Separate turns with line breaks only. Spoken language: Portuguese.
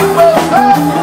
vai voltar.